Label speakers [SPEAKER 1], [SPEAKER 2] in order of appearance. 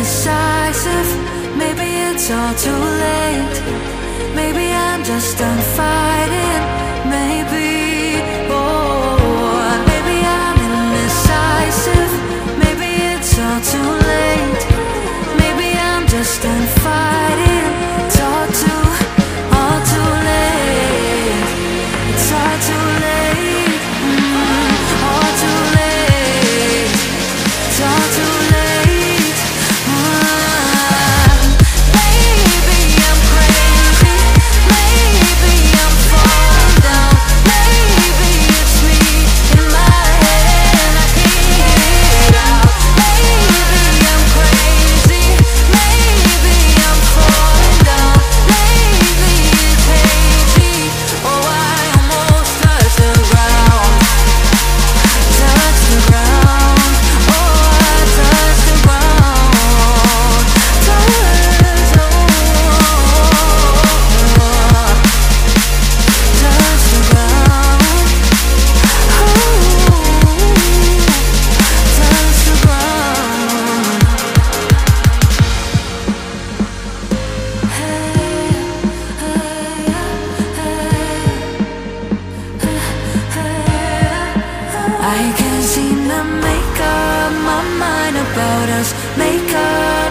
[SPEAKER 1] indecisive. Maybe it's all too late. Maybe I'm just done fighting. I can't seem to make up my mind about us Make up